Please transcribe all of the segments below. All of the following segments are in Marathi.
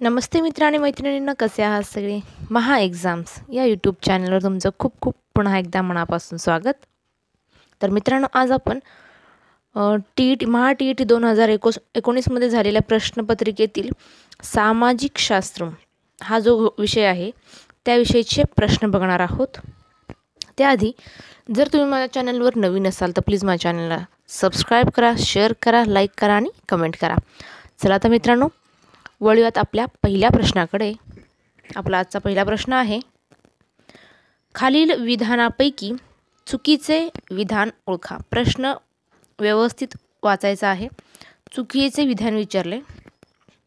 नमस्ते मित्र आणि मैत्रिणींना कसे आहात सगळे? महा एक्झाम्स या यूट्यूब चॅनलवर तुमचं खूप खूप पुन्हा एकदा मनापासून स्वागत. तर मित्रांनो आज आपण T E T Maha T E T दोन हजार एकोस एकोणीसमध्ये झालेल्या प्रश्नपत्रिकेतील सामाजिक शास्त्र हा जो विषय आहे त्याविषयीचे प्रश्न बघणार आहोत. त्याआधी जर तुम्ही माझ्या चॅनलवर नवीन असाल तर प्लीज माझ्या चॅनलला सबस्क्राईब करा शेअर करा लाईक करा आणि कमेंट करा. चला तर मित्रांनो वळूयात आपल्या पहिल्या प्रश्नाकडे. आपला आजचा पहिला प्रश्न आहे खालील विधानापैकी चुकीचे विधान ओळखा. प्रश्न व्यवस्थित वाचायचा आहे. चुकीचे विधान विचारले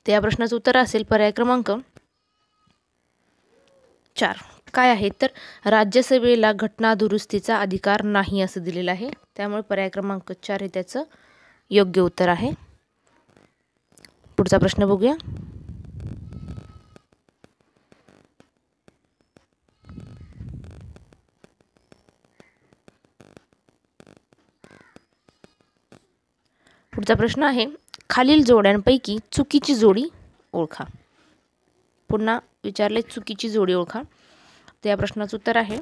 तर या प्रश्नाचं उत्तर असेल पर्याय क्रमांक चार. काय आहे? तर राज्यसभेला घटना दुरुस्तीचा अधिकार नाही असं दिलेलं आहे. त्यामुळे पर्याय क्रमांक चार हे त्याचं योग्य उत्तर आहे. पुढचा प्रश्न बघूया. पुढचा प्रश्न आहे खालील जोड्यांपैकी चुकीची जोडी ओळखा. पुन्हा विचारले चुकीची जोडी ओळखा. तर या प्रश्नाचं उत्तर आहे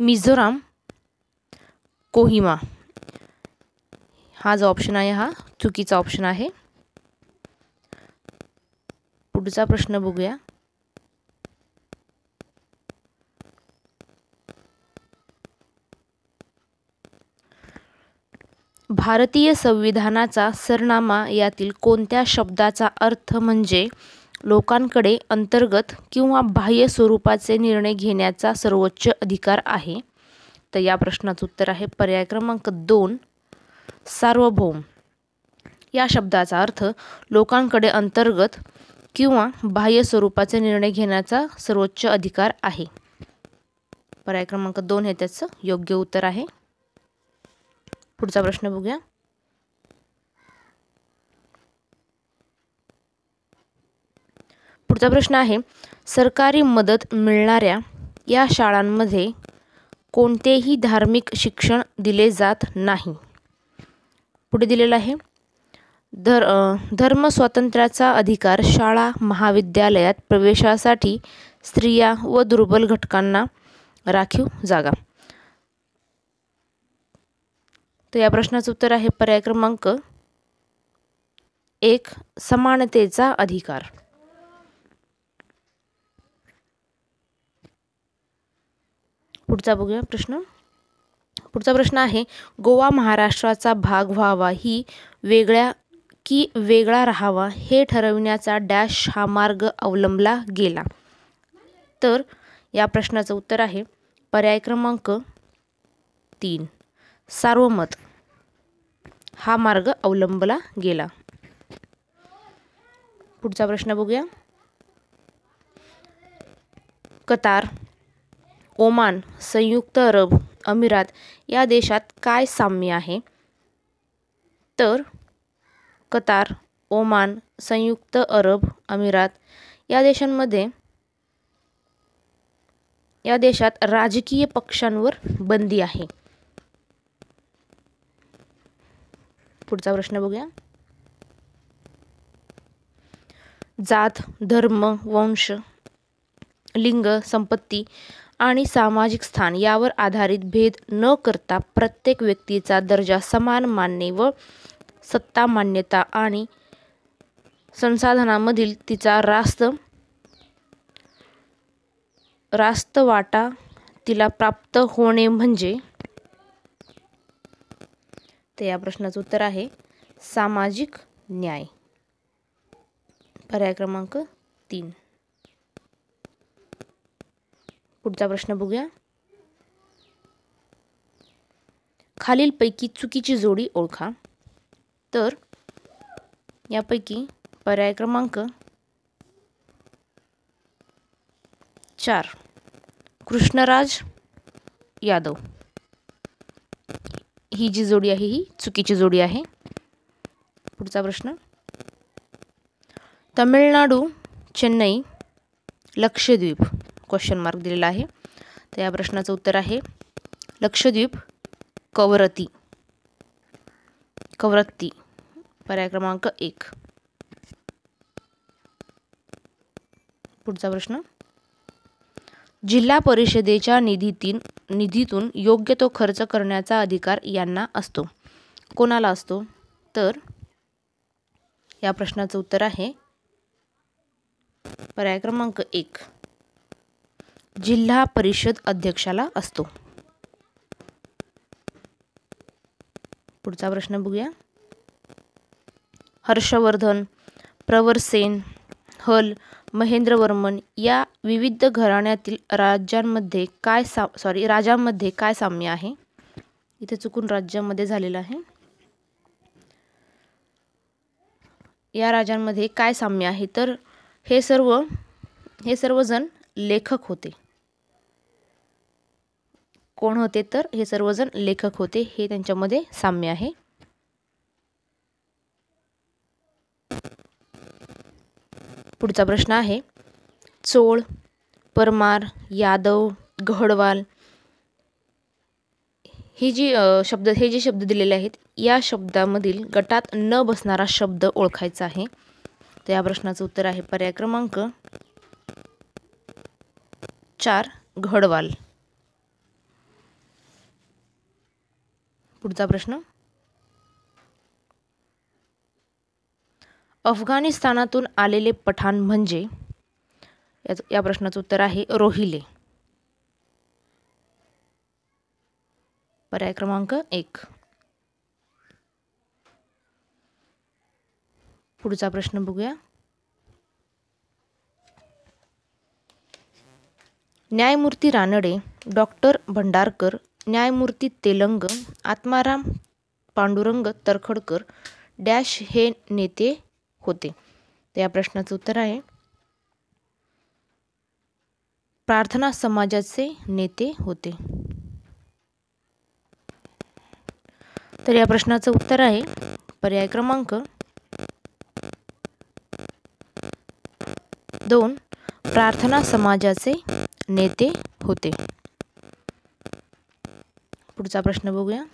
मिझोराम कोहिमा. हा जो ऑप्शन आहे हा चुकीचा ऑप्शन आहे. पुढचा प्रश्न बघूया. भारतीय संविधानाचा सरनामा यातील कोणत्या शब्दाचा अर्थ म्हणजे लोकांकडे अंतर्गत किंवा बाह्य स्वरूपाचे निर्णय घेण्याचा सर्वोच्च अधिकार आहे? तर या प्रश्नाचं उत्तर आहे पर्याय क्रमांक दोन. सार्वभौम. या शब्दाचा अर्थ लोकांकडे अंतर्गत किंवा बाह्य स्वरूपाचे निर्णय घेण्याचा सर्वोच्च अधिकार आहे. पर्याय क्रमांक दोन हे त्याचं योग्य उत्तर आहे. पुढचा प्रश्न बघूया. पुढचा प्रश्न आहे सरकारी मदत मिळणाऱ्या या शाळांमध्ये कोणतेही धार्मिक शिक्षण दिले जात नाही. पुढे दिलेलं आहे. धर धर्मस्वातंत्र्याचा अधिकार शाळा महाविद्यालयात प्रवेशासाठी स्त्रिया व दुर्बल घटकांना राखीव जागा. तर या प्रश्नाचं उत्तर आहे पर्याय क्रमांक एक समानतेचा अधिकार. पुढचा बघूया प्रश्न. पुढचा प्रश्न आहे गोवा महाराष्ट्राचा भाग व्हावा ही वेगळ्या की वेगळा राहावा हे ठरविण्याचा डॅश हा मार्ग अवलंबला गेला. तर या प्रश्नाचं उत्तर आहे पर्याय क्रमांक तीन सार्वमत. हा मार्ग अवलंबला गेला. पुढचा प्रश्न बघूया. कतार ओमान संयुक्त अरब अमिरात या देशात काय साम्य आहे? तर कतार ओमान संयुक्त अरब अमिरात या देशांमध्ये या देशात राजकीय पक्षांवर बंदी आहे. पुढचा प्रश्न बघूया. जात धर्म वंश लिंग संपत्ती आणि सामाजिक स्थान यावर आधारित भेद न करता प्रत्येक व्यक्तीचा दर्जा समान मानणे व सत्ता मान्यता आणि संसाधनामधील तिचा रास्त रास्त वाटा तिला प्राप्त होणे म्हणजे तर या प्रश्नाचं उत्तर आहे सामाजिक न्याय. पर्याय क्रमांक तीन. पुढचा प्रश्न बघूया. खालीलपैकी चुकीची जोडी ओळखा. तर यापैकी पर्याय क्रमांक चार. कृष्णराज यादव. ही जी जोडी आहे ही चुकीची जोडी आहे. पुढचा प्रश्न. तमिळनाडू चेन्नई लक्षद्वीप. क्वेश्चन मार्क दिलेला आहे. तर या प्रश्नाचं उत्तर आहे लक्षद्वीप कवरती. कवरत्ती पर्याय क्रमांक एक. पुढचा प्रश्न. जिल्हा परिषदेच्या निधीतील निधीतून योग्य तो खर्च करण्याचा अधिकार यांना असतो. कोणाला असतो? तर या प्रश्नाचं उत्तर आहे पर्याय क्रमांक एक. जिल्हा परिषद अध्यक्षाला असतो. पुढचा प्रश्न बघूया. हर्षवर्धन प्रवरसेन हल महेंद्रवर्मन या विविध घराण्यातील राज्यांमध्ये काय सा सॉरी राजांमध्ये काय साम्य आहे? इथे चुकून राज्यामध्ये झालेलं आहे. या राजांमध्ये काय साम्य आहे? तर हे सर्व हे सर्वजण लेखक होते. कोण होते तर हे सर्वजण लेखक होते हे त्यांच्यामध्ये साम्य आहे. पुढचा प्रश्न आहे चोळ परमार यादव गहडवाल ही जी शब्द हे जे शब्द दिलेले आहेत या शब्दामधील गटात न बसणारा शब्द ओळखायचा आहे. तर या प्रश्नाचं उत्तर आहे पर्याय क्रमांक चार घडवाल. पुढचा प्रश्न. अफगाणिस्तानातून आलेले पठाण म्हणजे? या प्रश्नाचं उत्तर आहे रोहिले. पर्याय क्रमांक एक. पुढचा प्रश्न बघूया. न्यायमूर्ती रानडे डॉक्टर भंडारकर न्यायमूर्ती तेलंग आत्माराम पांडुरंग तरखडकर डॅश हे नेते होते. तर या प्रश्नाचं उत्तर आहे. प्रार्थना समाजाचे नेते होते. तर या प्रश्नाचं उत्तर आहे. पर्याय क्रमांक दोन. प्रार्थना समाजाचे नेते होते. पुढचा प्रश्न बघूया.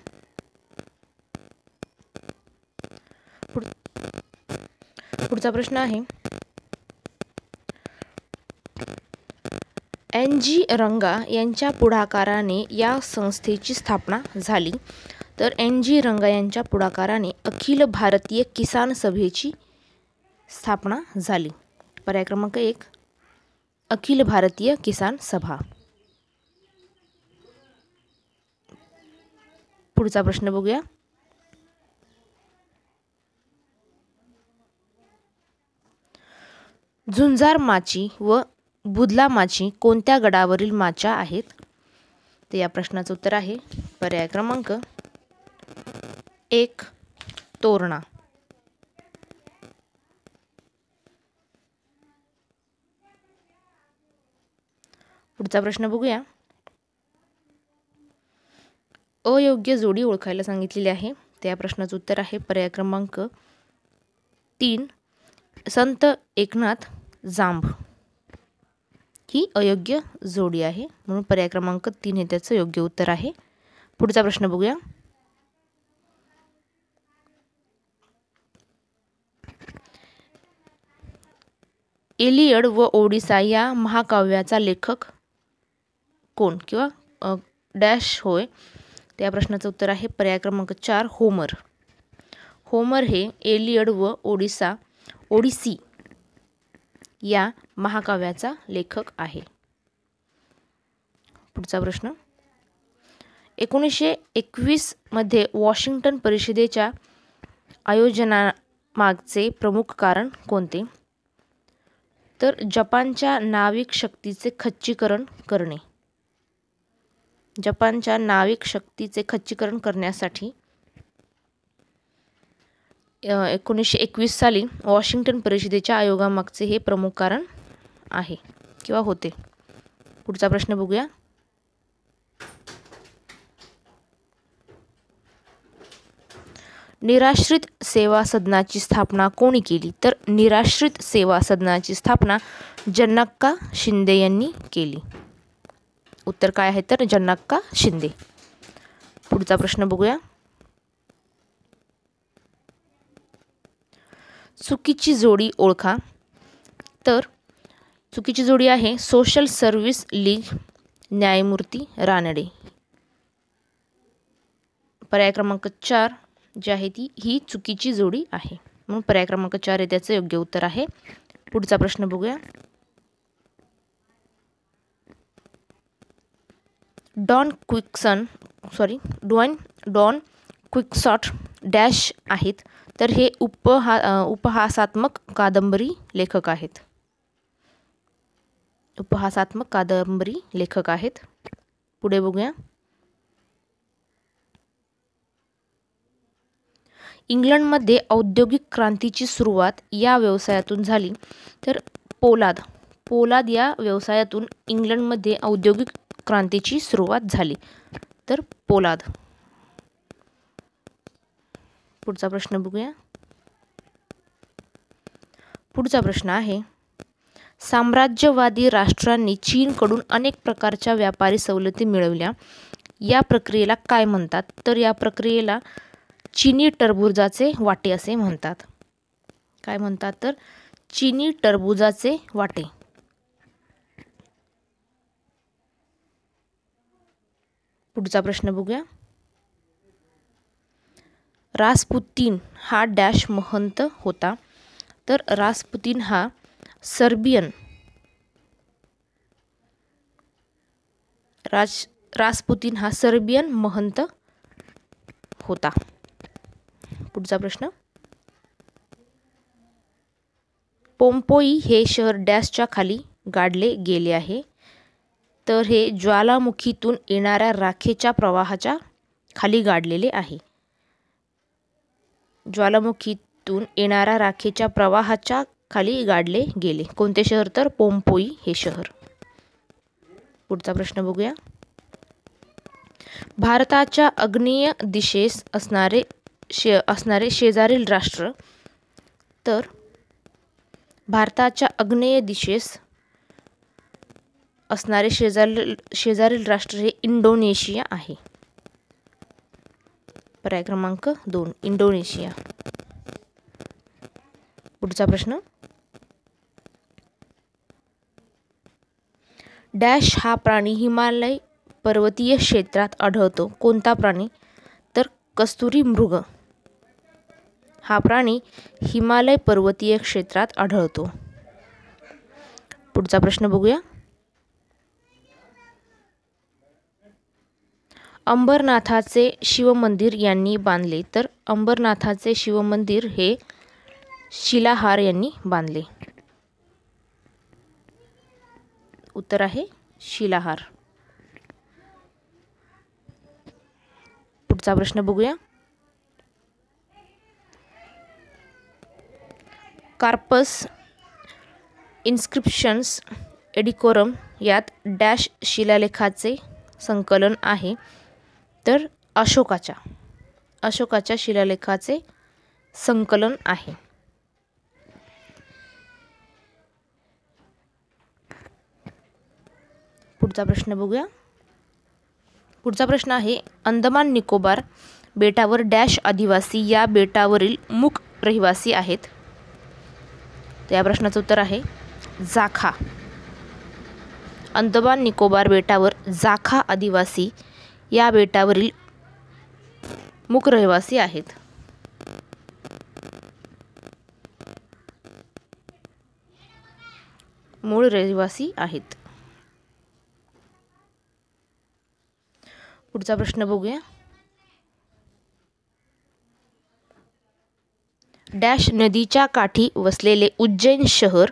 पुढचा प्रश्न आहे. एन जी रंगा यांच्या पुढाकाराने या संस्थेची स्थापना झाली. तर एन जी रंगा यांच्या पुढाकाराने अखिल भारतीय किसान सभेची स्थापना झाली. पर्याय क्रमांक एक. अखिल भारतीय किसान सभा. पुढचा प्रश्न बघूया. झुंजार माची व बुधला माची कोणत्या गडावरील माच्या आहेत? ते या प्रश्नाचं उत्तर आहे पर्याय क्रमांक एक तोरणा. पुढचा प्रश्न बघूया. अयोग्य जोडी ओळखायला सांगितलेली आहे. त्या प्रश्नाचं उत्तर आहे पर्याय क्रमांक तीन संत एकनाथ जांभ. ही अयोग्य जोडी आहे. म्हणून पर्याय क्रमांक तीन हे त्याचं योग्य उत्तर आहे. पुढचा प्रश्न बघूया. एलियड व ओडिसा या महाकाव्याचा लेखक कोण? किंवा डॅश होय. त्या प्रश्नाचं उत्तर आहे पर्याय क्रमांक चार होमर. होमर हे एलियड व ओडिसा ओडिसी या महाकाव्याचा लेखक आहे. पुढचा प्रश्न. एकोणीसशे एकवीसमध्ये वॉशिंग्टन परिषदेच्या आयोजनामागचे प्रमुख कारण कोणते? तर जपानच्या नाविक शक्तीचे खच्चीकरण करणे. जपानच्या नाविक शक्तीचे खच्चीकरण करण्यासाठी एकोणीसशे एकवीस साली वॉशिंग्टन परिषदेच्या आयोगामागचे हे प्रमुख कारण आहे किंवा होते. पुढचा प्रश्न बघूया. निराश्रित सेवा सदनाची स्थापना कोणी केली? तर निराश्रित सेवा सदनाची स्थापना जन्नक्का शिंदे यांनी केली. उत्तर काय आहे तर जन्नाक्का शिंदे. पुढचा प्रश्न बघूया. चुकीची जोडी ओळखा. तर चुकीची जोडी आहे सोशल सर्व्हिस लीग न्यायमूर्ती रानडे. पर्याय क्रमांक चार जी आहे ती ही चुकीची जोडी आहे. म्हणून पर्याय क्रमांक चार हे त्याचं योग्य उत्तर आहे. पुढचा प्रश्न बघूया. Don Quixote sorry Don Don Quixote dash आहेत. तर हे उपहा उपहासात्मक कादंबरी लेखक आहेत. उपहासात्मक कादंबरी लेखक आहेत. पुढे बघूया. इंग्लंडमध्ये औद्योगिक क्रांतीची सुरुवात या व्यवसायातून झाली. तर पोलाद पोलाद या व्यवसायातून इंग्लंडमध्ये औद्योगिक क्रांतीची सुरुवात झाली. तर पोलाद. पुढचा प्रश्न बघूया. पुढचा प्रश्न आहे साम्राज्यवादी राष्ट्रांनी चीनकडून अनेक प्रकारच्या व्यापारी सवलती मिळवल्या. या प्रक्रियेला काय म्हणतात? तर या प्रक्रियेला चिनी टरबुजाचे वाटे असे म्हणतात. काय म्हणतात तर? चिनी टरबुजाचे वाटे. पुढचा प्रश्न बघूया. रासपुतीन हा डॅश महंत होता. तर रासपुतीन हा सर्बियन राज रासपुतीन हा सर्बियन महंत होता. पुढचा प्रश्न. पोम्पोई हे शहर डॅशच्या खाली गाडले गेले आहे. तर हे ज्वालामुखीतून येणाऱ्या राखेच्या प्रवाहाच्या खाली गाडलेले आहे. ज्वालामुखीतून येणाऱ्या राखेच्या प्रवाहाच्या खाली गाडले गेले. कोणते शहर? तर पोंपोई हे शहर. पुढचा प्रश्न बघूया. भारताच्या अग्नेय दिशेस असणारे शे असणारे शेजारील राष्ट्र तर भारताच्या अग्नेय दिशेस असणारे शेजारील शेजारील राष्ट्र हे इंडोनेशिया आहे. पर्याय क्रमांक दोन इंडोनेशिया. पुढचा प्रश्न. डॅश हा प्राणी हिमालय पर्वतीय क्षेत्रात आढळतो. कोणता प्राणी? तर कस्तुरी मृग. हा प्राणी हिमालय पर्वतीय क्षेत्रात आढळतो. पुढचा प्रश्न बघूया. अंबरनाथाचे शिवमंदिर यांनी बांधले. तर अंबरनाथाचे शिवमंदिर हे शिलाहार यांनी बांधले. उत्तर आहे शिलाहार. पुढचा प्रश्न बघूया. कार्पस इन्स्क्रिप्शन्स एडिकोरम यात डॅश शिलालेखाचे संकलन आहे. तर अशोकाच्या अशोकाच्या शिलालेखाचे संकलन आहे. पुढचा प्रश्न बघूया. पुढचा प्रश्न आहे अंदमान निकोबार बेटावर डॅश आदिवासी या बेटावरील मुख रहिवासी आहेत. तर या प्रश्नाचं उत्तर आहे जाखा. अंदमान निकोबार बेटावर जाखा आदिवासी या बेटावरील मुख रहिवासी आहेत. मूळ रहिवासी आहेत. पुढचा प्रश्न बघूया. डॅश नदीच्या काठी वसलेले उज्जैन शहर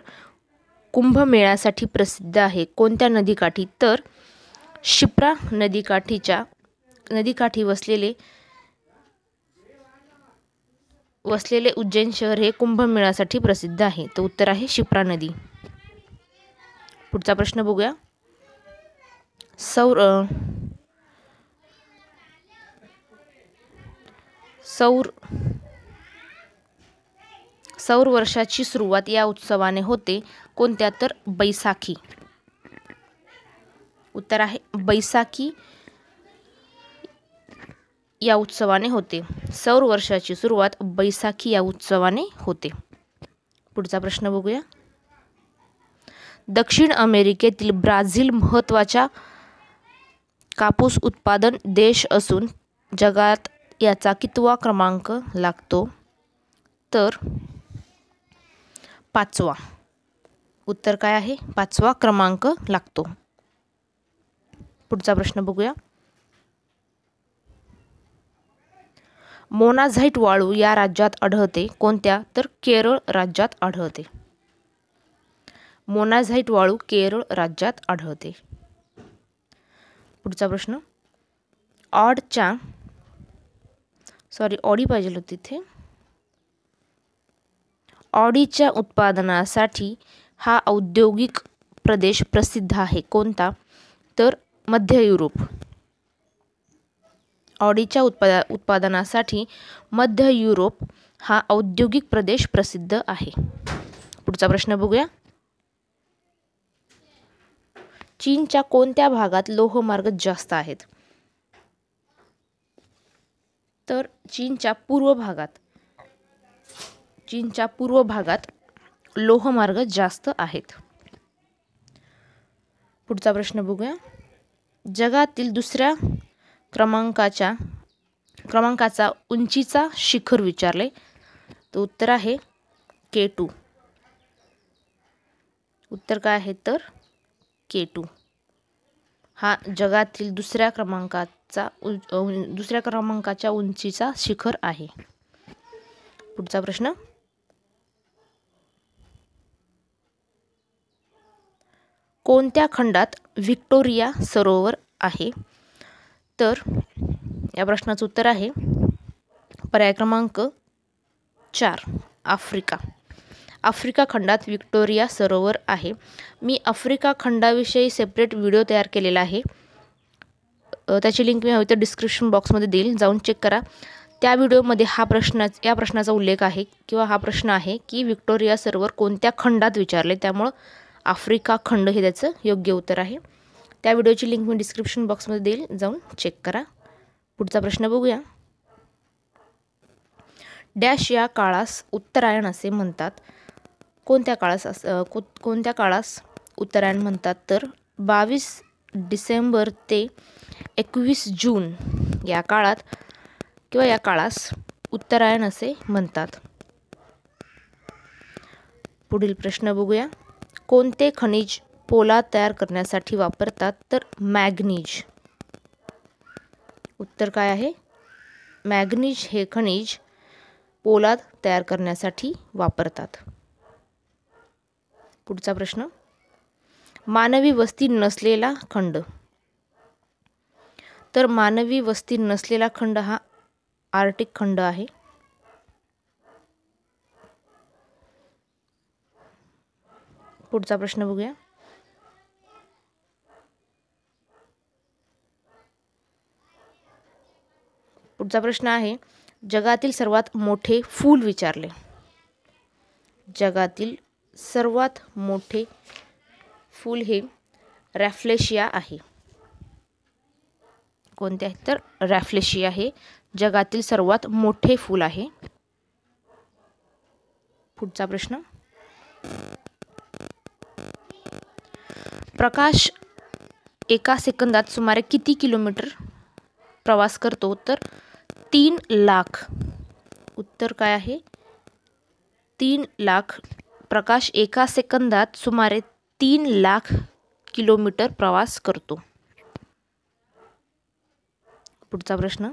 कुंभमेळ्यासाठी प्रसिद्ध आहे. कोणत्या नदीकाठी? तर शिप्रा नदीकाठीच्या नदीकाठी वसलेले वसलेले उज्जैन शहर हे कुंभमेळ्यासाठी प्रसिद्ध आहे. तर उत्तर आहे शिप्रा नदी. पुढचा प्रश्न बघूया. सौर सौर सौर वर्षाची सुरुवात या उत्सवाने होते. कोणत्या तर? बैसाखी. उत्तर आहे बैसाखी. या उत्सवाने होते. सौर वर्षाची सुरुवात बैसाखी या उत्सवाने होते. पुढचा प्रश्न बघूया. दक्षिण अमेरिकेतील ब्राझील महत्त्वाच्या कापूस उत्पादन देश असून जगात याचा कितवा क्रमांक लागतो? तर पाचवा. उत्तर काय आहे? पाचवा क्रमांक लागतो. पुढचा प्रश्न बघूया. मोनाझाईट वाळू या राज्यात आढळते कोणत्या? तर केरळ राज्यात आढळते. मोनाझाईट वाळू केरळ राज्यात आढळते. पुढचा प्रश्न. ऑडच्या सॉरी ऑडी पाहिजे होती तिथे. ऑडीच्या उत्पादनासाठी हा औद्योगिक प्रदेश प्रसिद्ध आहे. कोणता? तर मध्य युरोप. ऑडीच्या उत्पादा उत्पादनासाठी मध्य युरोप हा औद्योगिक प्रदेश प्रसिद्ध आहे. पुढचा प्रश्न बघूया. चीनच्या कोणत्या भागात लोहमार्ग जास्त आहेत? तर चीनच्या पूर्व भागात चीनच्या पूर्व भागात लोहमार्ग जास्त आहेत. पुढचा प्रश्न बघूया. जगातील दुसऱ्या क्रमांकाच्या क्रमांकाचा उंचीचा शिखर विचारले. तर उत्तर आहे के टू. उत्तर काय आहे तर के टू. हा जगातील दुसऱ्या क्रमांकाचा दुसऱ्या क्रमांकाच्या उंचीचा शिखर आहे. पुढचा प्रश्न. कोणत्या खंडात व्हिक्टोरिया सरोवर आहे? तर या प्रश्नाचं उत्तर आहे पर्याय क्रमांक चार आफ्रिका. आफ्रिका खंडात व्हिक्टोरिया सरोवर आहे. मी आफ्रिका खंडाविषयी सेपरेट व्हिडिओ तयार केलेला आहे. त्याची लिंक मी हवी तर डिस्क्रिप्शन बॉक्समध्ये देईल. जाऊन चेक करा. त्या व्हिडिओमध्ये हा प्रश्न या प्रश्नाचा उल्लेख आहे किंवा हा प्रश्न आहे की विक्टोरिया सरोवर कोणत्या खंडात विचारले? त्यामुळं आफ्रिका खंड हे त्याचं योग्य उत्तर आहे. त्या व्हिडिओची लिंक मी डिस्क्रिप्शन बॉक्समध्ये देईल. जाऊन चेक करा. पुढचा प्रश्न बघूया. डॅश या काळास उत्तरायण असे म्हणतात. कोणत्या काळास अस को कोणत्या काळास उत्तरायण म्हणतात? तर बावीस डिसेंबर ते एकवीस जून या काळात किंवा या काळास उत्तरायण असे म्हणतात. पुढील प्रश्न बघूया. कोणते खनिज पोलाद तयार करण्यासाठी वापरतात तर मॅग्नीज. उत्तर काय आहे? मॅग्नीज हे खनिज पोलाद तयार करण्यासाठी वापरतात. पुढचा प्रश्न. मानवी वस्ती नसलेला खंड. तर मानवी वस्ती नसलेला खंड हा आर्टिक खंड आहे. पुढचा प्रश्न बघूया. पुढचा प्रश्न आहे जगातील सर्वात मोठे फूल विचारले. जगातील सर्वात मोठे फूल हे रॅफ्लेशिया आहे. कोणते आहे? तर रॅफ्लेशिया हे जगातील सर्वात मोठे फूल आहे. पुढचा प्रश्न. प्रकाश एका सेकंदात सुमारे किती किलोमीटर प्रवास करतो? तर तीन लाख. उत्तर काय आहे? तीन लाख. प्रकाश एका सेकंदात सुमारे तीन लाख किलोमीटर प्रवास करतो. पुढचा प्रश्न.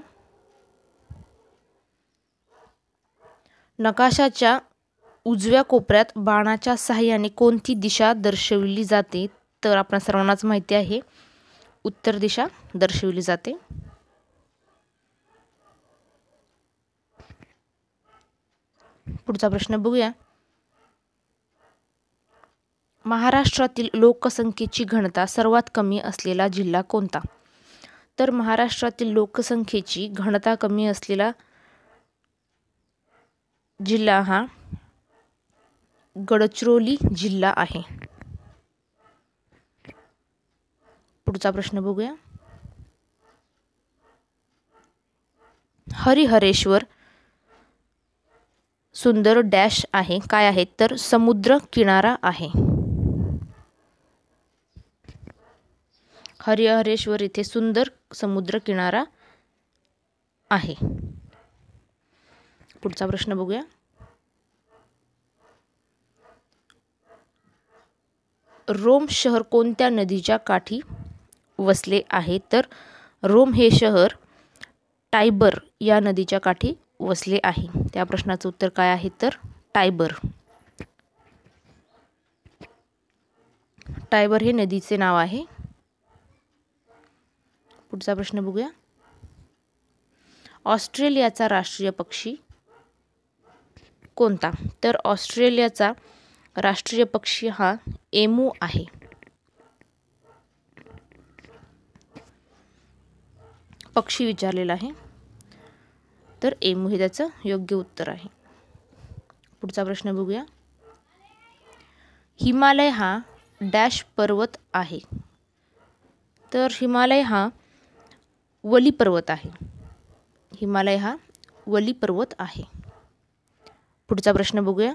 नकाशाच्या उजव्या कोपऱ्यात बाणाच्या सहाय्याने कोणती दिशा दर्शविली जाते? तर आपल्या सर्वांनाच माहिती आहे. उत्तर दिशा दर्शविली जाते. पुढचा प्रश्न बघूया. महाराष्ट्रातील लोकसंख्येची घनता सर्वात कमी असलेला जिल्हा कोणता? तर महाराष्ट्रातील लोकसंख्येची घनता कमी असलेला जिल्हा हा गडचिरोली जिल्हा आहे. पुढचा प्रश्न बघूया. हरिहरेश्वर सुंदर डॅश आहे. काय आहे? तर समुद्र किनारा आहे. हरिहरेश्वर इथे सुंदर समुद्र किनारा आहे. पुढचा प्रश्न बघूया. रोम शहर कोणत्या नदीच्या काठी वसले आहे? तर रोम हे शहर टायबर या नदीच्या काठी वसले आहे. त्या प्रश्नाचं उत्तर काय आहे तर टायबर. टायबर हे नदीचे नाव आहे. पुढचा प्रश्न बघूया. ऑस्ट्रेलियाचा राष्ट्रीय पक्षी कोणता? तर ऑस्ट्रेलियाचा राष्ट्रीय पक्षी हा एमू आहे. पक्षी विचारलेला आहे. तर एम हे त्याचं योग्य उत्तर आहे. पुढचा प्रश्न बघूया. हिमालय हा डॅश पर्वत आहे. तर हिमालय हा वली पर्वत आहे. हिमालय हा वली पर्वत आहे. पुढचा प्रश्न बघूया.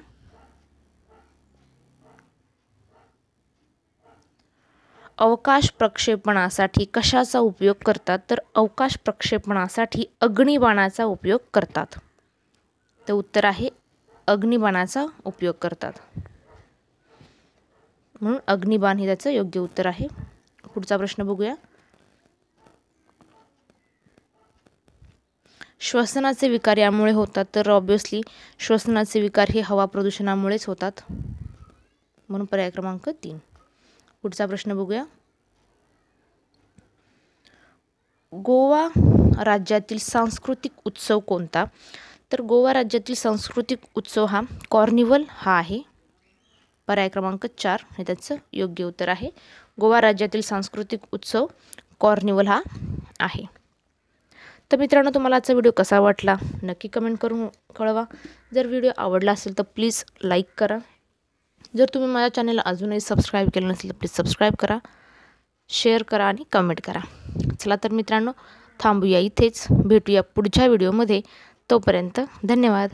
अवकाश प्रक्षेपणासाठी कशाचा उपयोग करतात? तर अवकाश प्रक्षेपणासाठी अग्निबाणाचा उपयोग करतात. तर उत्तर आहे अग्निबाणाचा उपयोग करतात. म्हणून अग्निबाण हे त्याचं योग्य उत्तर आहे. पुढचा प्रश्न बघूया. श्वसनाचे विकार यामुळे होतात तर ऑब्विसली श्वसनाचे विकार हे हवा प्रदूषणामुळेच होतात. म्हणून पर्याय क्रमांक तीन. पुढचा प्रश्न बघूया. गोवा राज्यातील सांस्कृतिक उत्सव कोणता? तर गोवा राज्यातील सांस्कृतिक उत्सव हा कॉर्निवल हा आहे. पर्याय क्रमांक चार हे त्याचं योग्य उत्तर आहे. गोवा राज्यातील सांस्कृतिक उत्सव कॉर्निवल हा आहे. तर मित्रांनो तुम्हाला आजचा व्हिडिओ कसा वाटला? नक्की कमेंट करून कळवा. जर व्हिडिओ आवडला असेल तर प्लीज लाईक करा. जर तुम्ही माझ्या चॅनलला अजूनही सबस्क्राईब केलं नसेल तर प्लीज सबस्क्राईब करा शेअर करा आणि कमेंट करा. चला तर मित्रांनो थांबूया इथेच. भेटूया पुढच्या व्हिडिओमध्ये तोपर्यंत धन्यवाद.